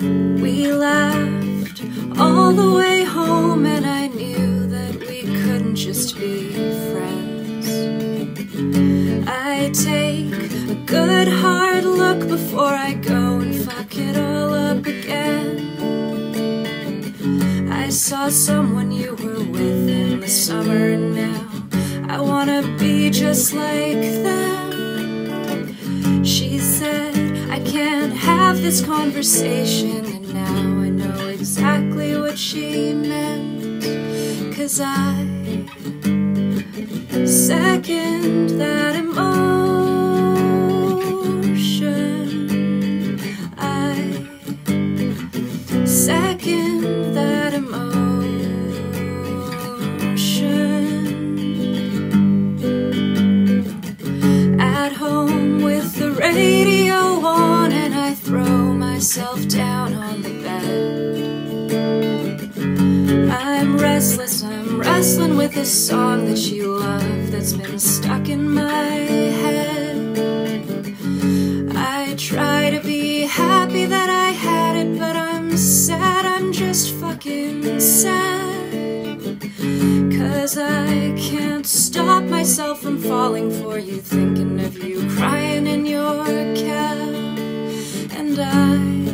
We laughed all the way home, and I knew that we couldn't just be friends. I take a good hard look before I go and fuck it all up again. I saw someone you were with in the summer, now I wanna be just like them. She said, can't have this conversation, and now I know exactly what she meant. Cause I second that emotion. I second that emotion. At home with the radio myself down on the bed. I'm restless, I'm wrestling with this song that you love that's been stuck in my head. I try to be happy that I had it, but I'm sad, I'm just fucking sad. Cause I can't stop myself from falling for you, thinking I